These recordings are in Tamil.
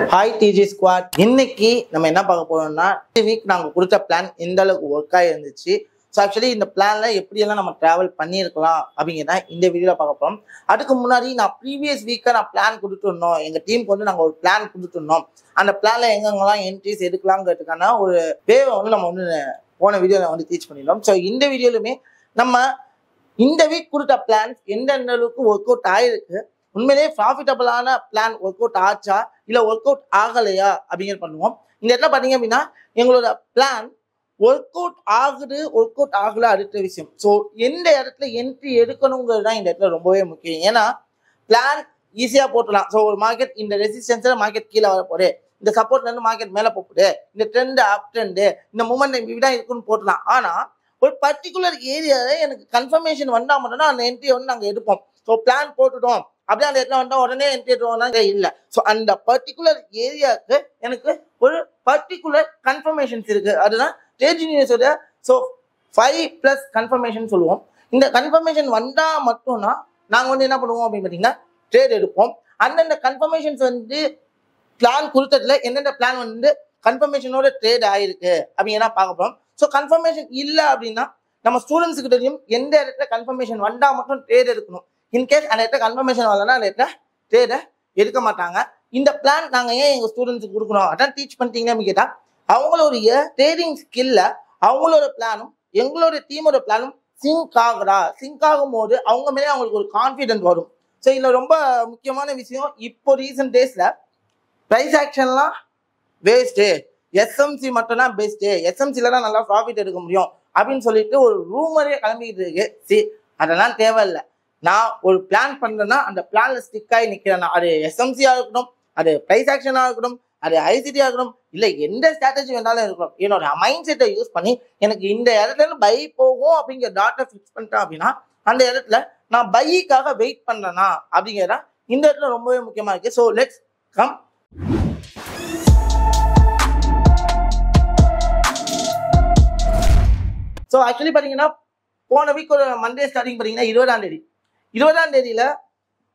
ஹாய் டிஜி ஸ்குவாட் இன்னைக்கு நம்ம என்ன பார்க்க போறோம்னா வீக் நாங்கள் கொடுத்த பிளான் எந்த அளவுக்கு ஒர்க் ஆயிருந்துச்சு ஸோ ஆக்சுவலி இந்த பிளான்ல எப்படியெல்லாம் நம்ம டிராவல் பண்ணியிருக்கலாம் அப்படிங்கிறத இந்த வீடியோவில் பார்க்க போகிறோம் அதுக்கு முன்னாடி நான் ப்ரீவியஸ் வீக்காக நான் பிளான் கொடுத்துருந்தோம் எங்கள் டீமுக்கு வந்து நாங்கள் ஒரு பிளான் கொடுத்துருந்தோம் அந்த பிளான்ல எங்கெங்கெல்லாம் என்ட்ரிஸ் எடுக்கலாங்கிறதுக்கான ஒரு வேவை வந்து நம்ம வந்து போன வீடியோவில் வந்து டீச் பண்ணியிருந்தோம். ஸோ இந்த வீடியோலுமே நம்ம இந்த வீக் கொடுத்த பிளான்ஸ் எந்தெந்த அளவுக்கு ஒர்க் அவுட் ஆயிருக்கு உண்மையிலேயே ப்ராஃபிட்டபிளான பிளான் ஒர்க் அவுட் ஆச்சா? இல்லை ஒர்க் அவுட் ஆகலையா? அப்படிங்கிறது பண்ணுவோம். இந்த இடத்துல பார்த்தீங்க அப்படின்னா எங்களோட பிளான் ஒர்க் அவுட் ஆகுது ஒர்க் அவுட் ஆகல அடுத்த விஷயம். ஸோ எந்த இடத்துல என்ட்ரி எடுக்கணுங்கிறது தான் இந்த இடத்துல ரொம்பவே முக்கியம். ஏன்னா பிளான் ஈஸியாக போட்டலாம் ஸோ ஒரு மார்க்கெட் இந்த ரெசிஸ்டன்ஸில் மார்க்கெட் கீழே வரப்போடு இந்த சப்போர்ட்லேருந்து மார்க்கெட் மேலே போகுது. இந்த ட்ரெண்டு அப் ட்ரெண்டு இந்த மூமெண்ட் இப்படி தான் இருக்குன்னு போட்டலாம் ஆனால் ஒரு பர்டிகுலர் ஏரியாவில் எனக்கு கன்ஃபர்மேஷன் வந்தால் மட்டும்தான் அந்த என்ட்ரியை வந்து நாங்கள் எடுப்போம். ஸோ பிளான் போட்டுட்டோம். அப்படியே அந்த இடத்துல வந்தால் உடனே என்ட்ரி எடுத்துவோம்னா இல்லை. ஸோ அந்த பர்டிகுலர் ஏரியாவுக்கு எனக்கு ஒரு பர்டிகுலர் கன்ஃபர்மேஷன்ஸ் இருக்கு. அதுதான் ட்ரேட் யூனிவர்ஸோட ஸோ ஃபைவ் ப்ளஸ் கன்ஃபர்மேஷன் சொல்லுவோம். இந்த கன்ஃபர்மேஷன் வந்தால் மட்டும்தான் நாங்கள் வந்து என்ன பண்ணுவோம் அப்படின்னு பார்த்தீங்கன்னா ட்ரேட் எடுப்போம். அந்தந்த கன்ஃபர்மேஷன்ஸ் வந்து பிளான் கொடுத்ததுல எந்தெந்த பிளான் வந்து கன்ஃபர்மேஷனோட ட்ரேட் ஆயிருக்கு அப்படின்னா பார்க்க போகிறோம் ஸோ கன்ஃபர்மேஷன் இல்லை அப்படின்னா நம்ம ஸ்டூடெண்ட்ஸுக்கு தெரியும் எந்த இடத்துல கன்ஃபர்மேஷன் வந்தால் மட்டும் ட்ரேட் எடுக்கணும். இன்கேஸ் அந்த இடத்துல கன்ஃபர்மேஷன் வரலன்னா அந்த இடத்துல ட்ரேடை எடுக்க மாட்டாங்க. இந்த பிளான் நாங்கள் ஏன் எங்கள் ஸ்டூடெண்ட்ஸுக்கு கொடுக்கணும்? அதான் டீச் பண்ணிட்டீங்கன்னு கேட்டால் அவங்களுடைய ட்ரேடிங் ஸ்கில்ல அவங்களோட பிளானும் எங்களோட டீமோட பிளானும் சிங்க் ஆகுதா? சிங்க் ஆகும் போது அவங்க மேலே அவங்களுக்கு ஒரு கான்ஃபிடென்ட் வரும். ஸோ இதில் ரொம்ப முக்கியமான விஷயம் இப்போ ரீசன்ட் டேஸில் ப்ரைஸ் ஆக்ஷன்லாம் வேஸ்ட்டு எஸ்எம்சி மட்டும்தான் பெஸ்ட்டு எஸ்எம்சில தான் நல்லா ப்ராஃபிட் எடுக்க முடியும் அப்படின்னு சொல்லிட்டு ஒரு ரூமரே கிளம்பிக்கிட்டு இருக்கு. சி அதெல்லாம் தேவையில்லை. நான் ஒரு பிளான் பண்ணுறேன்னா அந்த பிளான்ல ஸ்டிக் ஆகி நிற்கிறேன்னா அது எஸ்எம்சியாக இருக்கட்டும் அது ப்ரைஸ் ஆக்ஷனாக இருக்கட்டும் அது ஐசிடியாக இருக்கட்டும் இல்லை எந்த ஸ்ட்ராட்டஜி வேணாலும் இருக்கட்டும் என்னோட மைண்ட் செட்டை யூஸ் பண்ணி எனக்கு இந்த இடத்துல பை போகும் அப்படிங்கிற டாட்டை ஃபிக்ஸ் பண்ணிட்டேன் அப்படின்னா அந்த இடத்துல நான் பைக்காக வெயிட் பண்றேனா அப்படிங்கிறதான் இந்த இடத்துல ரொம்பவே முக்கியமாக இருக்குது so let's come so actually பார்த்தீங்கன்னா போன வீக் ஒரு மண்டே ஸ்டார்டிங் பார்த்தீங்கன்னா இருபதாம் தேதி. இருபதாம் தேதியில்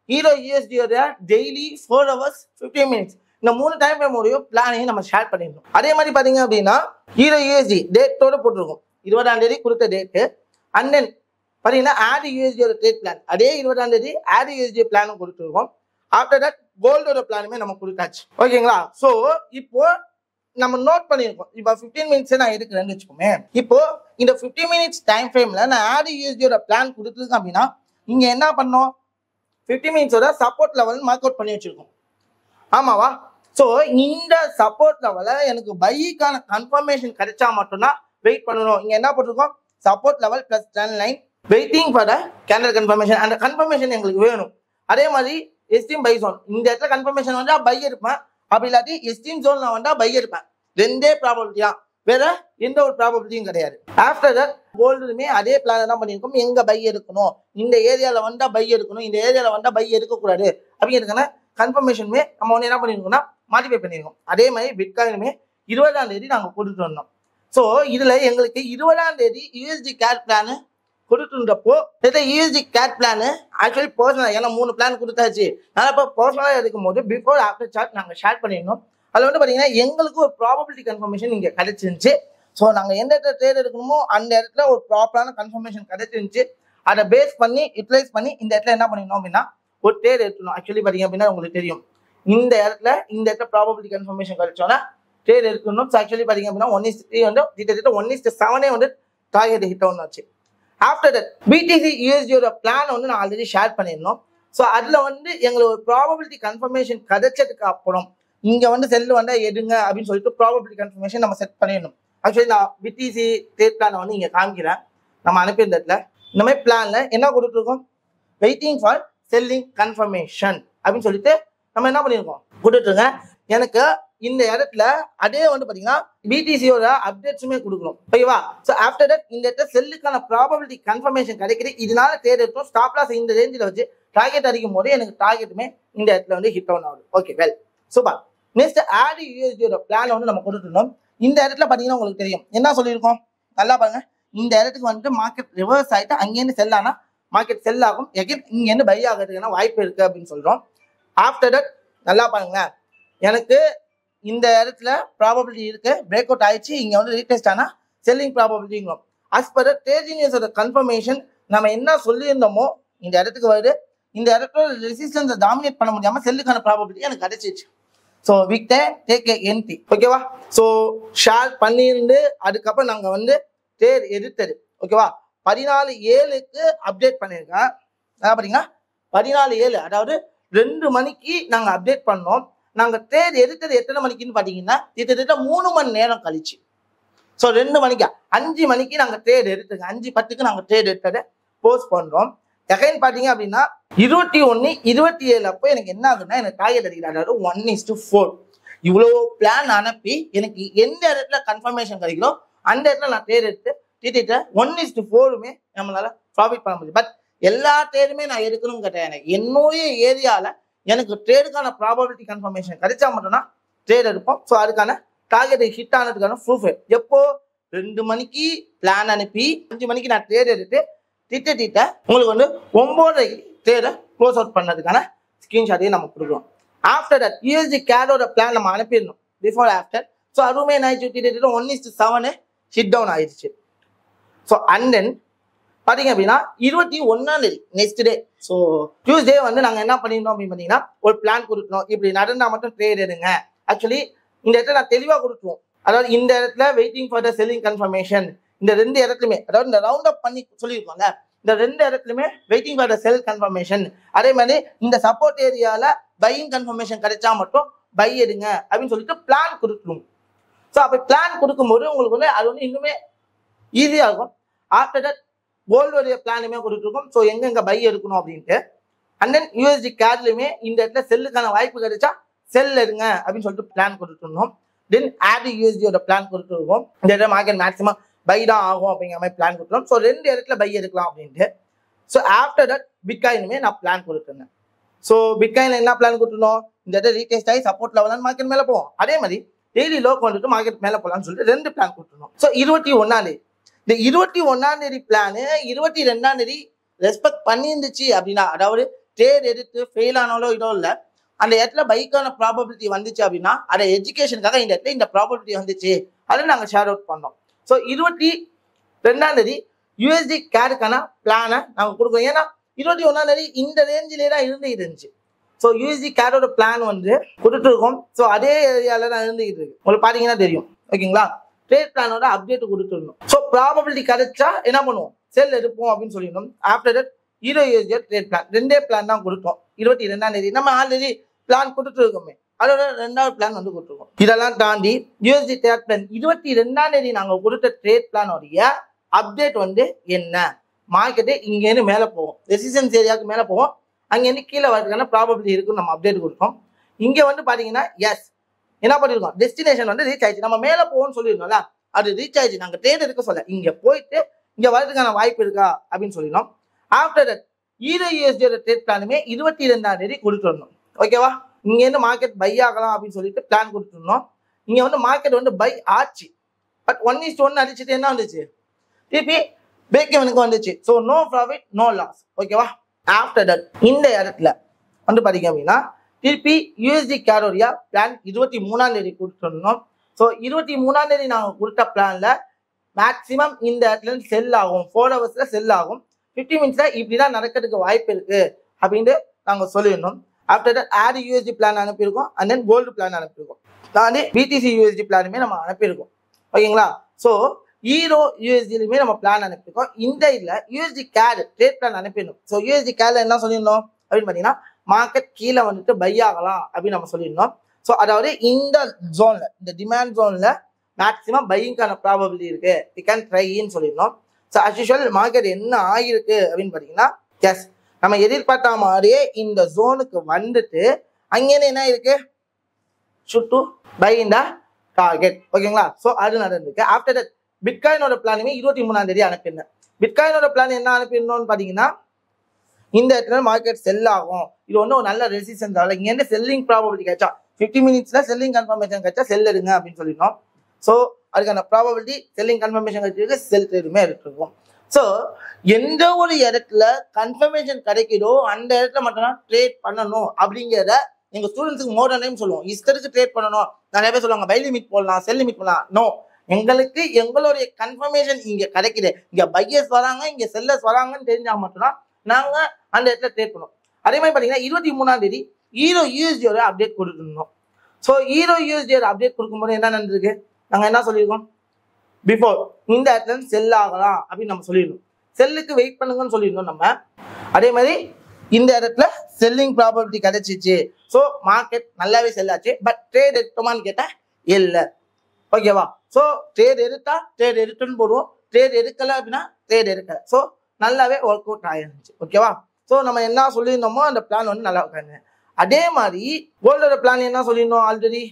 euro யூஎஸ்டியோட daily four hours fifteen minutes இந்த மூணு டைம் ஃப்ரேமோடைய பிளானையும் நம்ம ஷேர் பண்ணிடணும். அதே மாதிரி பார்த்தீங்க அப்படின்னா ஹீரோ யூஎஸ்டி டேட்டோட போட்டிருக்கோம். இருபதாம் தேதி கொடுத்த டேட்டு அண்ட் தென் பார்த்தீங்கன்னா ஆட் யூஎஸ்டியோட ட்ரேட் பிளான் அதே இருபதாம் தேதி ஆட் யூஎஸ்டி பிளானும் கொடுத்துருக்கோம். ஆஃப்டர் தட் கோல்டோட பிளானுமே நம்ம கொடுத்தாச்சு. ஓகேங்களா ஸோ இப்போ நம்ம நோட் பண்ணியிருக்கோம். இப்போ ஃபிஃப்டீன் மினிட்ஸே நான் எடுக்கிறேன்னு வச்சுக்கோமே. இப்போ இந்த ஃபிஃப்டீன் மினிட்ஸ் டைம் ஃப்ரேமில் நான் ஆட் யூஎஸ்டியோட பிளான் கொடுத்துருக்கேன் அப்படின்னா இங்கே என்ன பண்ணோம்? ஃபிஃப்டி மினிட்ஸோட சப்போர்ட் லெவல் மார்க் அவுட் பண்ணி வச்சுருக்கோம். ஆமாவா? ஸோ இந்த சப்போர்ட் லெவலை எனக்கு பைக்கான கன்ஃபர்மேஷன் கிடைச்சா மட்டும்தான் வெயிட் பண்ணணும். இங்கே என்ன போட்டிருக்கோம்? Support level plus ten line waiting for the candle confirmation அந்த கன்ஃபர்மேஷன் எங்களுக்கு வேணும். அதே மாதிரி எஸ்டீம் பை ஜோன் இந்த இடத்துல கன்ஃபர்மேஷன் வந்தால் பை இருப்பேன். அப்படி இல்லாட்டி எஸ்டீம் ஜோனில் வந்தால் பை இருப்பேன். ரெண்டே ப்ராபபிலிட்டியா வேற எந்த ஒரு ப்ராபபிலிட்டியும் கிடையாது. ஆஃப்டர் தட் கோல்டுமே அதே பிளான் தான் பண்ணியிருக்கோம். எங்க பை எடுக்கணும்? இந்த ஏரியால வந்தா பை எடுக்கணும். இந்த ஏரியால வந்தா பை எடுக்கக்கூடாது. அப்படிங்கிறதுக்கான கன்ஃபர்மேஷனுமே நம்ம வந்து என்ன பண்ணியிருக்கோம்னா மாடிஃபை பண்ணியிருக்கோம் அதே மாதிரி பிட்காயினுமே இருபதாம் தேதி நாங்கள் கொடுத்துட்டு வந்தோம். ஸோ இதில் எங்களுக்கு இருபதாம் தேதி யூஎஸ்டி கேட் பிளானு கொடுத்துருந்தப்போ இந்த USD CAD plan actually personal ஏன்னா மூணு பிளான் கொடுத்தாச்சு. அதனால இப்போ பர்சனலாக எடுக்கும் போது பிஃபோர் ஆஃப்டர் சார்ட் நாங்கள் ஷேர் பண்ணியிருந்தோம். அதில் வந்து பார்த்தீங்கன்னா எங்களுக்கு ஒரு ப்ராபபிலிட்டி கன்ஃபர்மேஷன் இங்கே கிடைச்சிருந்துச்சு. ஸோ நாங்கள் எந்த இடத்துல ட்ரேட் எடுக்கணுமோ அந்த இடத்துல ஒரு ப்ராப்பரான கன்ஃபர்மேஷன் கிடைச்சிருந்துச்சு. அதை பேஸ் பண்ணி யூட்டிலைஸ் பண்ணி இந்த இடத்துல என்ன பண்ணிக்கணும் அப்படின்னா ஒரு ட்ரேட் எடுக்கணும் ஆக்சுவலி பார்த்தீங்க அப்படின்னா உங்களுக்கு தெரியும். இந்த இடத்துல இந்த இடத்துல ப்ராபபிலிட்டி கன்ஃபர்மேஷன் கிடைச்சோன்னா ட்ரேட் எடுக்கணும் ஸோ ஆக்சுவலி பார்த்தீங்க அப்படின்னா ஒன் இஸ் த்ரீ வந்து கிட்டத்தட்ட ஒன் இஸ் செவனே வந்து டார்கெட் ஹிட் ஒன்று ஆச்சு ஆஃப்டர் தட் பிடிசி யூஎஸ்டியோட பிளான் வந்து நான் ஆல்ரெடி ஷேர் பண்ணியிருந்தோம். ஸோ அதில் வந்து எங்களுக்கு ஒரு ப்ராபபிலிட்டி கன்ஃபர்மேஷன் கிடைச்சதுக்கு அப்புறம் இங்கே வந்து செல்லு வந்தால் எடுங்க அப்படின்னு சொல்லிட்டு ப்ராபபிலிட்டி கன்ஃபர்மேஷன் நம்ம செட் பண்ணிடணும். ஆக்சுவலி நான் பிடிசி ட்ரேட் பிளானை வந்து இங்கே காமிக்கிறேன். நம்ம அனுப்பியிருந்ததுல இந்த மாதிரி பிளானில் என்ன கொடுத்துருக்கோம்? வெயிட்டிங் ஃபார் செல்லிங் கன்ஃபர்மேஷன் அப்படின்னு சொல்லிட்டு நம்ம என்ன பண்ணியிருக்கோம்? கொடுத்துருங்க எனக்கு இந்த இடத்துல அதே வந்து பார்த்தீங்கன்னா பிடிசியோட அப்டேட்ஸுமே கொடுக்கணும். ஓகேவா ஸோ ஆஃப்டர் தட் இந்த இடத்துல செல்லுக்கான ப்ராபபிலிட்டி கன்ஃபர்மேஷன் கிடைக்கிது. இதனால தேர் எடுத்தோம். ஸ்டாப் லாஸ் இந்த ரேஞ்சில் வச்சு டார்கெட் அடிக்கும் போது எனக்கு டார்கெட்டுமே இந்த இடத்துல வந்து ஹிட் ஆன் ஆகுது. Okay well super next AUD யூஎஸ்டியோட plan வந்து நம்ம கொடுத்துருந்தோம் இந்த இடத்துல பார்த்தீங்கன்னா உங்களுக்கு தெரியும். என்ன சொல்லியிருக்கோம்? நல்லா பாருங்க. இந்த இடத்துக்கு வந்துட்டு மார்க்கெட் ரிவர்ஸ் ஆகிட்டு அங்கேருந்து செல் ஆனால் மார்க்கெட் செல் ஆகும். எகைன் இங்கேருந்து பை ஆகிறதுக்கான வாய்ப்பு இருக்கு அப்படின்னு சொல்கிறோம் ஆஃப்டர் தட் நல்லா பாருங்களேன் எனக்கு இந்த இடத்துல ப்ராபபிலிட்டி இருக்கு. பிரேக் அவுட் ஆயிடுச்சு. இங்கே வந்து ரீடெஸ்ட் ஆனால் செல்லிங் ப்ராபபிலிட்டிங்கும் அஸ் பர் ட்ரேடினியஸோட கன்ஃபர்மேஷன் நம்ம என்ன சொல்லியிருந்தோமோ இந்த இடத்துக்கு வருது. இந்த இடத்துல ரெசிஸ்டன்ஸை டாமினேட் பண்ண முடியாமல் செல்லுக்கான ப்ராபபிலிட்டி எனக்கு கிடைச்சிச்சு ஸோ விக் டேக் ஏ என்டி ஓகேவா ஸோ ஷேர் பண்ணியிருந்து அதுக்கப்புறம் நாங்கள் வந்து தேர் எடுத்தது. ஓகேவா பதினாலு ஏழுக்கு அப்டேட் பண்ணியிருக்கேன். என்ன பார்த்தீங்கன்னா பதினாலு ஏழு அதாவது ரெண்டு மணிக்கு நாங்கள் அப்டேட் பண்ணோம். நாங்கள் தேர் எடுத்தது எத்தனை மணிக்குன்னு பார்த்தீங்கன்னா கிட்டத்தட்ட மூணு மணி நேரம் கழிச்சு. ஸோ ரெண்டு மணிக்கு? அஞ்சு மணிக்கு நாங்கள் தேர் எடுத்தது. அஞ்சு பத்துக்கு நாங்கள் தேர் எடுத்ததை போஸ்ட் பண்ணுறோம் எகைன் பார்த்தீங்க அப்படின்னா இருபத்தி ஒன்று இருபத்தி ஏழு அப்போ எனக்கு என்ன ஆகுதுன்னா எனக்கு டார்கெட் அடிக்கிறாரு ஒன் இஸ் டு ஃபோர் இவ்வளோ பிளான் அனுப்பி எனக்கு எந்த இடத்துல கன்ஃபர்மேஷன் கிடைக்குதோ அந்த இடத்துல நான் தேர் எடுத்து திட்டிட்டு ஒன் இஸ் டு ஃபோருமே நம்மளால ப்ராஃபிட் பண்ண முடியும். பட் எல்லா ட்ரேடுமே நான் எடுக்கணும் கேட்டேன். எனக்கு என்னுடைய ஏரியாவில் எனக்கு ட்ரேடுக்கான ப்ராபபிலிட்டி கன்ஃபர்மேஷன் கிடைச்சா மட்டும்தான் ட்ரேட் எடுப்போம். ஸோ அதுக்கான டார்கெட் ஹிட் ஆனதுக்கான ப்ரூஃப் எப்போ? ரெண்டு மணிக்கு பிளான் அனுப்பி அஞ்சு மணிக்கு நான் ட்ரேட் எடுத்து திட்ட திட்ட உங்களுக்கு வந்து ஒம்பது ட்ரேடை க்ளோஸ் அவுட் பண்ணதுக்கான ஸ்க்ரீன்ஷாட்டையும் நம்ம கொடுக்குறோம். ஆஃப்டர் தட் யூஎஸ்டி கேடோட பிளான் நம்ம அனுப்பிடணும். பிஃபோர் ஆஃப்டர் ஸோ அதுவுமே நைட் திட்ட ஒன் இஸ்ட் செவனு ஷிட் டவுன் ஆயிடுச்சு. ஸோ அண்ட் தென் பார்த்தீங்க அப்படின்னா இருபத்தி ஒன்றாம் தேதி நெக்ஸ்ட் டே ஸோ டியூஸ்டே வந்து நாங்கள் என்ன பண்ணியிருந்தோம் அப்படின்னு பார்த்தீங்கன்னா ஒரு பிளான் கொடுக்கணும் இப்படி நடந்தால் மட்டும் ட்ரேட் எடுங்க. ஆக்சுவலி இந்த இடத்துல நான் தெளிவாக கொடுத்துருவோம். அதாவது இந்த இடத்துல waiting for the selling confirmation இந்த ரெண்டு இடத்துலையுமே அதாவது இந்த ரவுண்ட் அப் பண்ணி சொல்லியிருப்பாங்க. இந்த ரெண்டு இடத்துலையுமே waiting for the sell confirmation அதே மாதிரி இந்த சப்போர்ட் ஏரியாவில் பையிங் கன்ஃபர்மேஷன் கிடைச்சா மட்டும் பை எடுங்க அப்படின்னு சொல்லிட்டு பிளான் கொடுக்கணும். ஸோ அப்போ பிளான் கொடுக்கும்போது உங்களுக்கு வந்து அது வந்து இன்னுமே ஈஸியாக இருக்கும் ஆஃப்டர் தட் கோல்டுடைய பிளானுமே கொடுத்துருக்கோம். ஸோ எங்கெங்கே பை எடுக்கணும் அப்படின்ட்டு. அண்ட் தென் யூஎஸ்டி கேர்லையுமே இந்த இடத்துல செல்லுக்கான வாய்ப்பு கிடைச்சா செல் எடுங்க அப்படின்னு சொல்லிட்டு பிளான் கொடுத்துருந்தோம். தென் ஆட் யூஎஸ்டியோட பிளான் கொடுத்துருக்கோம். இந்த இடத்துல மார்க்கெட் மேக்ஸிமம் பை தான் ஆகும் அப்படிங்கிற மாதிரி பிளான் கொடுத்துருவோம் ஸோ ரெண்டு இடத்துல பை எடுக்கலாம் அப்படின்ட்டு. ஸோ ஆஃப்டர் தட் பிட்காயினுமே நான் பிளான் கொடுத்துருந்தேன் ஸோ பிட்காயின் என்ன பிளான் கொடுத்துருந்தோம்? இந்த இடத்துல ரீடெஸ்ட் ஆகி சப்போர்ட் லெவல் மார்க்கெட் மேலே போவோம். அதே மாதிரி டெய்லி லோ கொண்டுட்டு மார்க்கெட் மேலே போகலாம்னு சொல்லிட்டு ரெண்டு பிளான் கொடுத்துருந்தோம். ஸோ இருபத்தி ஒன்றாந்தேதி இந்த இருபத்தி ஒன்றாந்தேதி பிளானு இருபத்தி ரெண்டாம் தேதி ரெஸ்பெக்ட் பண்ணியிருந்துச்சு அப்படின்னா அதாவது ட்ரேட் எடுத்து ஃபெயில் ஆனாலோ இதோ இல்லை அந்த இடத்துல பைக்கான ப்ராபபிலிட்டி வந்துச்சு அப்படின்னா அதை எஜுகேஷனுக்காக இந்த இடத்துல இந்த ப்ராபபிலிட்டி வந்துச்சு. அதை நாங்கள் ஷேர் அவுட் பண்ணோம். ஸோ இருபத்தி ரெண்டாம் தேதி யூஎஸ்டி கேருக்கான பிளானை நாங்கள் கொடுக்குறோம். ஏன்னா இருபத்தி ஒன்றாம் தேதி இந்த ரேஞ்சிலே தான் இருந்துகிட்டு இருந்துச்சு. ஸோ யூஎஸ்டி கேரோட பிளான் வந்து கொடுத்துருக்கோம் ஸோ அதே ஏரியாவில் தான் இருந்துகிட்டு இருக்கு. உங்களுக்கு பார்த்தீங்கன்னா தெரியும். ஓகேங்களா? ட்ரேட் பிளானோட அப்டேட் கொடுத்துருந்தோம் ஸோ ப்ராபபிலிட்டி கிடைச்சா என்ன பண்ணுவோம்? செல் எடுப்போம் அப்படின்னு சொல்லியிருந்தோம். ஆஃப்டர் தட் ஹீரோ யூஎஸ்டியோட ட்ரேட் பிளான் ரெண்டே பிளான் தான் கொடுத்தோம். இருபத்தி ரெண்டாம் தேதி. நம்ம ஆல்ரெடி பிளான் கொடுத்துருக்கோமே அதோட ரெண்டாவது பிளான் வந்து கொடுத்துருக்கோம். இதெல்லாம் தாண்டி யூஎஸ்டி ட்ரேட் பிளான் இருபத்தி ரெண்டாம் தேதி நாங்கள் கொடுத்த ட்ரேட் பிளானோடைய அப்டேட் வந்து என்ன? மார்க்கெட்டு இங்கேருந்து மேலே போகும். ரெசிஸ்டன்ஸ் ஏரியாவுக்கு மேலே போகும். அங்கேருந்து கீழே வரதுக்கான ப்ராபபிலிட்டி இருக்குன்னு நம்ம அப்டேட் கொடுத்தோம். இங்கே வந்து பார்த்தீங்கன்னா எஸ் என்ன பண்ணிருக்கோம் டெஸ்டினேஷன் வந்து ரீச் ஆயிடுச்சு. நம்ம மேலே போகணும்னு சொல்லியிருந்தோம்ல அது ரீச் ஆயிடுச்சு. நாங்கள் ட்ரேட் எடுக்க சொல்ல இங்கே போயிட்டு இங்கே வரதுக்கான வாய்ப்பு இருக்கா? அப்படின்னு சொல்லியிருந்தோம். ஆஃப்டர் தட் ஈரோ யூஎஸ்டியோட ட்ரேட் பிளானுமே இருபத்தி ரெண்டாம் தேதி கொடுத்துருந்தோம். ஓகேவா இங்கேருந்து மார்க்கெட் பை ஆகலாம் அப்படின்னு சொல்லிட்டு பிளான் கொடுத்துருந்தோம் இங்கே வந்து மார்க்கெட் வந்து பை ஆச்சு. பட் ஒன் இஸ் ஒன்று அடிச்சுட்டு என்ன வந்துச்சு? திருப்பி பிரேக் இவனுக்கு வந்துச்சு so no profit no loss ஓகேவா ஆஃப்டர் தட் இந்த இடத்துல வந்து பார்த்தீங்க அப்படின்னா திருப்பி யூஎஸ்டி கேரோரியா பிளான் இருபத்தி மூணாம் தேதி கொடுத்துருந்தோம் ஸோ இருபத்தி மூணாம் தேதி நாங்கள் கொடுத்த பிளானில் மேக்ஸிமம் இந்த இடத்துல இருந்து செல் ஆகும். ஃபோர் ஹவர்ஸில் செல் ஆகும். ஃபிஃப்டி மினிட்ஸில் இப்படி தான் நடக்கிறதுக்கு வாய்ப்பு இருக்குது அப்படின்ட்டு நாங்கள் சொல்லியிருந்தோம். After that AUD USD plan அனுப்பியிருக்கோம். And then gold plan அனுப்பியிருக்கோம் தாண்டி பிடிசி யூஎஸ்டி பிளானுமே நம்ம அனுப்பியிருக்கோம். ஓகேங்களா? ஸோ ஈரோ யூஎஸ்டிலுமே நம்ம பிளான் அனுப்பியிருக்கோம். இந்த இதில் யூஎஸ்டி கேடு ட்ரேட் பிளான் அனுப்பிடணும் ஸோ யூஎஸ்டி கேட்ல என்ன சொல்லியிருந்தோம்? அப்படின்னு பார்த்தீங்கன்னா மார்க்கெட் கீழே வந்துட்டு பை ஆகலாம் அப்படின்னு நம்ம சொல்லியிருந்தோம். ஸோ அதாவது இந்த ஜோனில் இந்த டிமாண்ட் ஜோனில் மேக்ஸிமம் பையிங்கான ப்ராபபிலிட்டி இருக்குது வி கேன் ட்ரைன்னு சொல்லியிருந்தோம். ஸோ அஸ் யூஷுவல் மார்க்கெட் என்ன ஆகிருக்கு அப்படின்னு பார்த்தீங்கன்னா எஸ் நம்ம எதிர்பார்த்த மாதிரியே இந்த ஜோனுக்கு வந்துட்டு அங்கேருந்து என்ன இருக்கு? சுட்டு பை இந்த டார்கெட் ஓகேங்களா? ஸோ அது நடந்திருக்கு. ஆஃப்டர் தட் பிட்காயினோட பிளானுமே இருபத்தி மூணாம் தேதி அனுப்பியிருந்தேன் பிட்காயினோட பிளான் என்ன அனுப்பியிருந்தோம்னு பார்த்தீங்கன்னா இந்த இடத்துல மார்க்கெட் செல் ஆகும். இது ஒன்றும் ஒரு நல்ல ரெசிஸ்டன்ஸ் ஆகல. இங்கேருந்து செல்லிங் ப்ராபபிலிட்டி கிடைச்சா ஃபிஃப்டி மினிட்ஸில் செல்லிங் கன்ஃபர்மேஷன் கிடைச்சா செல் எடுங்க அப்படின்னு சொல்லியிருந்தோம் ஸோ அதுக்கான ப்ராபபிலிட்டி செல்லிங் கன்ஃபர்மேஷன் கிடைச்சிருக்கு செல் எதுவுமே எடுத்துருக்கோம். ஸோ எந்த ஒரு இடத்துல கன்ஃபர்மேஷன் கிடைக்குதோ அந்த இடத்துல மட்டும்தான் ட்ரேட் பண்ணணும் அப்படிங்கிறத எங்கள் ஸ்டூடெண்ட்ஸுக்கு மோர் டைம் சொல்லுவோம். இஸ்டருக்கு ட்ரேட் பண்ணணும். நிறைய பேர் சொல்லுவாங்க பை லிமிட் போடலாம் செல் லிமிட் போடலாம். நோ எங்களுக்கு எங்களுடைய கன்ஃபர்மேஷன் இங்கே கிடைக்குது. இங்கே பையர்ஸ் வராங்க இங்கே செல்லர்ஸ் வராங்கன்னு தெரிஞ்சால் மட்டும்தான் நாங்கள் அந்த இடத்துல ட்ரேட் பண்ணுவோம். அதே மாதிரி பார்த்தீங்கன்னா இருபத்தி மூணாம் தேதி ஹீரோ யூஎஸ்டியோட அப்டேட் கொடுத்துருந்தோம். ஸோ ஹீரோ யூஎஸ்டியோட அப்டேட் கொடுக்கும்போது என்ன நடந்திருக்கு? நாங்கள் என்ன சொல்லியிருக்கோம்? பிஃபோர் இந்த இடத்துல செல் ஆகலாம் அப்படின்னு நம்ம சொல்லிடணும் செல்லுக்கு வெயிட் பண்ணுங்கன்னு சொல்லியிருந்தோம் நம்ம. அதே மாதிரி இந்த இடத்துல செல்லிங் ப்ராபபிலிட்டி கிடைச்சிச்சு. ஸோ மார்க்கெட் நல்லாவே செல்லாச்சு பட் ட்ரேட் எடுத்தோமான்னு கேட்டால் இல்லை. ஓகேவா ஸோ ட்ரேட் எடுத்தா ட்ரேட் எடுத்துன்னு போடுவோம். ட்ரேட் எடுக்கலை அப்படின்னா ட்ரேட் எடுக்கலை. ஸோ நல்லாவே ஒர்க் அவுட் ஆயிருந்துச்சு. ஓகேவா ஸோ நம்ம என்ன சொல்லியிருந்தோமோ அந்த பிளான் வந்து நல்லா உட்காந்து அதே மாதிரி கோல்டோட பிளான் என்ன சொல்லியிருந்தோம் ஆல்ரெடி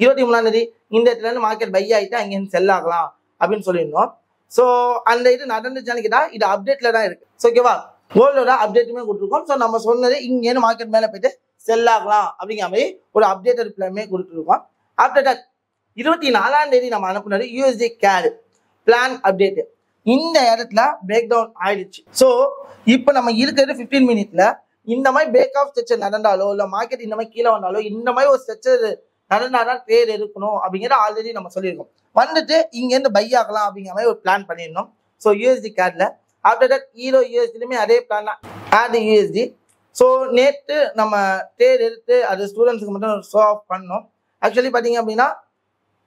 இருபத்தி மூணாம் தேதி இந்த இடத்துல இருந்து மார்க்கெட் பை ஆகிட்டு அங்கேருந்து செல் ஆகலாம். அப்படின்னு சொல்லியிருந்தோம். ஸோ அந்த இது நடந்துச்சான்னு கேட்டால் இது அப்டேட்ல தான் இருக்கு. ஸோ ஓகேவா கோல்டோட அப்டேட்டுமே கொடுத்துருக்கோம். ஸோ நம்ம சொன்னது இங்கேருந்து மார்க்கெட் மேலே போயிட்டு செல் ஆகலாம் அப்படிங்கிற மாதிரி ஒரு அப்டேட்டட் பிளானுமே கொடுத்துருக்கோம். ஆஃப்டர் தட் இருபத்தி நாலாம் தேதி நம்ம அனுப்புனது யூஎஸ்டி கேடு பிளான் அப்டேட்டு இந்த இடத்துல பிரேக் டவுன் ஆயிடுச்சு. ஸோ இப்போ நம்ம இருக்கிறது ஃபிஃப்டீன் மினிட்ல இந்த மாதிரி பிரேக் ஆஃப் ஸ்ட்ரக்சர் நடந்தாலோ இல்லை மார்க்கெட் இந்த மாதிரி கீழே வந்தாலோ இந்த மாதிரி ஒரு ஸ்ட்ரக்சர் நடந்தாதான் ட்ரேட் இருக்கணும் அப்படிங்கிறத ஆல்ரெடி நம்ம சொல்லியிருக்கோம். வந்துட்டு இங்கேருந்து பை ஆகலாம் அப்படிங்கிற மாதிரி ஒரு பிளான் பண்ணியிருந்தோம். ஸோ யூஎஸ்டி கேடில் ஆஃப்டர் தட் ஹீரோ யூஎஸ்டிலுமே அதே பிளான் தான். ஆட் யூஎஸ்டி ஸோ நேற்று நம்ம ட்ரேட் எடுத்து அது ஸ்டூடெண்ட்ஸுக்கு மட்டும் ஷோ ஆஃப் பண்ணோம். ஆக்சுவலி பார்த்தீங்க அப்படின்னா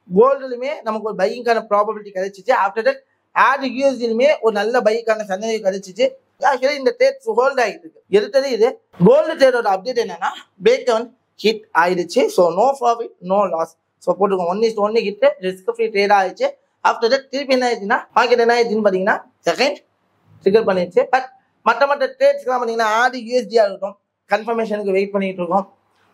கோல்டுலுமே நமக்கு ஒரு பைக்கான ப்ராபபிலிட்டி கிடைச்சிச்சு. ஆஃப்டர் தட் ஆட் யூஎஸ்டிலுமே ஒரு நல்ல பைக்கான சந்தேகம் கிடைச்சிச்சு. ஆக்சுவலி இந்த ட்ரேட் ஹோல்ட் ஆகிட்டு இருக்கு எடுத்தது இது. கோல்டு ட்ரேடோட அப்டேட் என்னன்னா பிரேக் டவுன் ஹிட் ஆயிடுச்சு. So no profit no loss so போட்டுக்கோங்க. ஒன் இஸ்ட் ஒன்று கிட்ட ரிஸ்க் ஃப்ரீ ட்ரேட் ஆயிடுச்சு. ஆஃப்டர் தட் திருப்பி என்ன ஆயிடுச்சுன்னா மார்க்கெட் என்ன ஆயிடுச்சுன்னு பார்த்தீங்கன்னா செகண்ட் ட்ரிகர் பண்ணிடுச்சு. பட் மற்ற மற்ற ட்ரேட்ஸ்லாம் பார்த்தீங்கன்னா ஆடு யூஎஸ்டியாக இருக்கட்டும். கன்ஃபர்மேஷனுக்கு வெயிட் பண்ணிட்டு இருக்கோம்.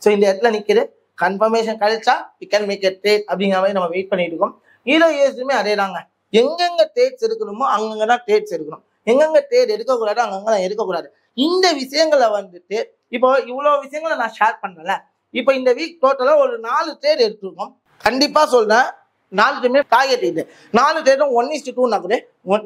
ஸோ இந்த இடத்துல நிற்குது கன்ஃபர்மேஷன் கிடைச்சா we can make a trade அப்படிங்கிற மாதிரி நம்ம வெயிட் பண்ணிட்டு இருக்கோம். ஹீரோ யூஎஸ்டியுமே அதே தாங்க. எங்கெங்க ட்ரேட்ஸ் இருக்கணுமோ அங்கங்கே தான் ட்ரேட்ஸ் இருக்கணும். எங்கெங்க ட்ரேட் எடுக்கக்கூடாது அங்கங்கே தான் எடுக்கக்கூடாது. இந்த விஷயங்களை வந்துட்டு இப்போ இவ்வளோ விஷயங்களை நான் ஷேர் பண்ணல இப்போ இந்த வீக் டோட்டலாக ஒரு நாலு ட்ரேட் எடுத்துருக்கோம். கண்டிப்பாக சொல்கிறேன் நாலு நாலுமே டார்கெட் இது. நாலு ட்ரேடும் ஒன் இஸ்டு டூனா கூட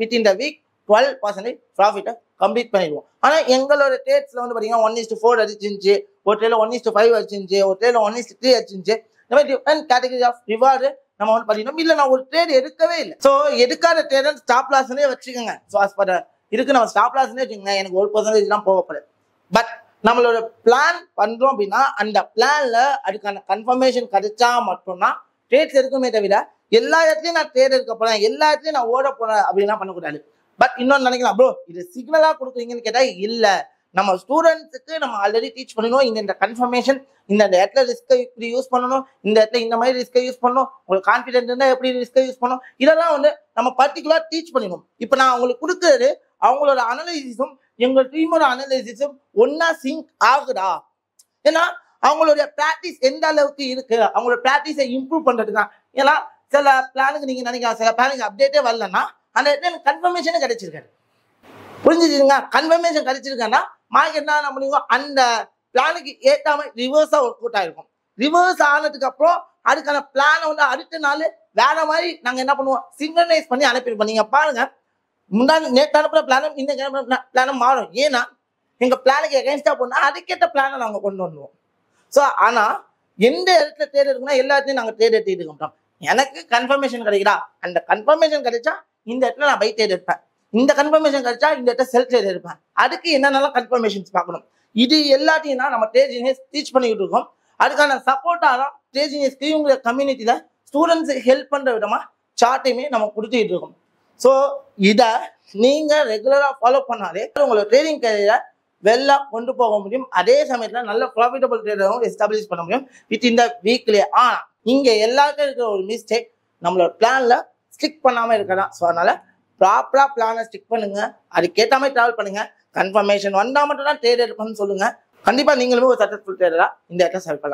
within the week twelve percentage ப்ராஃபிட்டை கம்ப்ளீட் பண்ணிடுவோம். ஆனால் எங்களோட டேட்ஸில் வந்து பார்த்தீங்கன்னா ஒன் இஸ்டு ஃபோர் அடிச்சிருந்துச்சு ஒரு டேல ஒன் இஸ்டு ஃபைவ் அடிச்சிருந்துச்சு ஒரு டேல ஒன் இஸ்டு த்ரீ அடிச்சிருந்துச்சு. இந்த மாதிரி டிஃப்ரெண்ட் கேட்டகரி ஆஃப் ரிவார்டு நம்ம வந்து பண்ணிட்டோம் இல்லை நான் ஒரு ட்ரேட் எடுக்கவே இல்லை. ஸோ எடுக்காத ட்ரேட் ஸ்டாப் லாஸ்னே வச்சுக்கோங்க. ஸோ அஸ் பர் இருக்கு நம்ம ஸ்டாப் லாஸ்னே வச்சுக்கோங்க எனக்கு ஒரு பர்சன்டேஜ் தான் போகப்படுது பட் நம்மளோட பிளான் பண்ணுறோம் அப்படின்னா அந்த பிளானில் அதுக்கான கன்ஃபர்மேஷன் கிடைச்சா மட்டும்தான் ட்ரேட்ஸ் இருக்குமே தவிர எல்லா இடத்துலையும் நான் ட்ரேட் எடுக்க போறேன் எல்லா இடத்துலையும் நான் ஓட போறேன் அப்படின்னா பண்ணக்கூடாது. பட் இன்னொன்று நினைக்கலாம் ப்ரோ இது சிக்னலா கொடுக்குறீங்கன்னு கேட்டால் இல்லை. நம்ம ஸ்டூடெண்ட்ஸுக்கு நம்ம ஆல்ரெடி டீச் பண்ணணும். இந்த இந்த கன்ஃபர்மேஷன் இந்த இந்த இடத்துல ரிஸ்க்கை இப்படி யூஸ் பண்ணணும் இந்த இடத்துல இந்த மாதிரி ரிஸ்க்கை யூஸ் பண்ணணும் உங்களுக்கு கான்ஃபிடென்ட் இருந்தால் எப்படி ரிஸ்க்கை யூஸ் பண்ணணும் இதெல்லாம் வந்து நம்ம பர்டிகுலர் டீச் பண்ணணும் இப்போ நான் உங்களுக்கு கொடுக்குறது அவங்களோட அனலைசிஸும் எங்கள் டீமோட அனலைசிஸும் ஒன்னா சிங்க் ஆகுதா? ஏன்னா அவங்களுடைய ப்ராக்டிஸ் எந்த அளவுக்கு இருக்கு? அவங்களோட ப்ராக்டிஸை இம்ப்ரூவ் பண்றதுக்கு? தான் ஏன்னா சில பிளானுக்கு நீங்க நினைக்கலாம் சில பிளானுக்கு அப்டேட்டே வரலன்னா அந்த இடத்துல கன்ஃபர்மேஷனே கிடைச்சிருக்காரு புரிஞ்சுச்சுங்க கன்ஃபர்மேஷன் கிடைச்சிருக்கேன்னா மார்க் என்ன முடியுமோ அந்த பிளானுக்கு ஏற்றாம ரிவர்ஸா ஒர்க் அவுட் ஆயிருக்கும். ரிவர்ஸ் ஆனதுக்கு அப்புறம் அதுக்கான பிளானை வந்து அடுத்த நாள் வேற மாதிரி நாங்கள் என்ன பண்ணுவோம்? சிங்க்ரனைஸ் பண்ணி அனுப்பியிருப்போம் நீங்க பாருங்க முன்னாடி நேற்று அனுப்புற பிளானும் இந்த பிளானும் மாறும். ஏன்னா எங்கள் பிளானுக்கு எகென்ஸ்டாக போனால் அதுக்கேற்ற பிளானை நாங்கள் கொண்டு வந்துடுவோம் ஸோ ஆனால் எந்த இடத்துல தேர்ட் இருக்குன்னா எல்லாத்தையும் நாங்கள் நாங்க தேர்ட் எடுத்துட்டு இருக்கோம் எனக்கு கன்ஃபர்மேஷன் கிடைக்குதா? அந்த கன்ஃபர்மேஷன் கிடைச்சா இந்த இடத்துல நான் பை தேர்ட் எடுப்பேன் இந்த கன்ஃபர்மேஷன் கிடைச்சா இந்த இடத்துல செல் ட்ரேட் எடுப்பேன் அதுக்கு என்னென்னலாம் கன்ஃபர்மேஷன்ஸ் பார்க்கணும்? இது எல்லாத்தையும் தான் நம்ம ட்ரேஜினியஸ் டீச் பண்ணிக்கிட்டு இருக்கோம். அதுக்கான சப்போர்ட்டாக தான் ட்ரேஜினியஸ் கியூங்கிற கம்யூனிட்டியில் ஸ்டூடெண்ட்ஸுக்கு ஹெல்ப் பண்ணுற விதமாக சார்ட்டையுமே நம்ம கொடுத்துக்கிட்டு இருக்கோம். ஸோ இதை நீங்கள் ரெகுலராக ஃபாலோ பண்ணாலே உங்களோட ட்ரேடிங் கேரியரை வெளில கொண்டு போக முடியும். அதே சமயத்தில் நல்ல ப்ராஃபிட்டபிள் ட்ரேடரும் எஸ்டாப்ளிஷ் பண்ண முடியும். வித் இந்த வீக்லேயே ஆனால் இங்கே எல்லாருக்கும் இருக்கிற ஒரு மிஸ்டேக் நம்மளோட பிளானில் ஸ்டிக் பண்ணாமல் இருக்கலாம். ஸோ அதனால ப்ராப்பராக பிளானை ஸ்டிக் பண்ணுங்க. அதுக்கேற்ற மாதிரி ட்ராவல் பண்ணுங்க. கன்ஃபர்மேஷன் வந்தால் மட்டும் தான் ட்ரேட் எடுப்பேன்னு சொல்லுங்க. கண்டிப்பாக நீங்களுமே ஒரு சக்ஸஸ்ஃபுல் ட்ரேடராக இந்த இடத்துல பண்ணலாம்.